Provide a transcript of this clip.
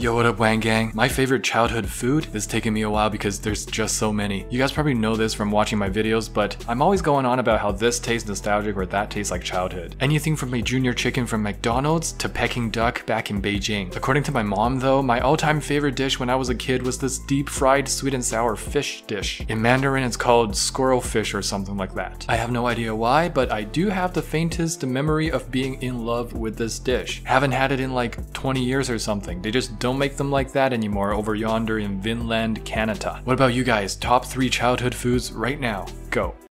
Yo, what up, Wang Gang? My favorite childhood food is taking me a while because there's just so many. You guys probably know this from watching my videos, but I'm always going on about how this tastes nostalgic or that tastes like childhood. Anything from a junior chicken from McDonald's to Peking duck back in Beijing. According to my mom though, my all-time favorite dish when I was a kid was this deep fried sweet and sour fish dish. In Mandarin it's called squirrel fish or something like that. I have no idea why, but I do have the faintest memory of being in love with this dish. Haven't had it in like 20 years or something. They just don't make them like that anymore over yonder in Vinland, Canada. What about you guys? Top 3 childhood foods right now. Go.